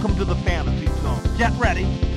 Welcome to the fantasy zone. Get ready.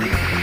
Get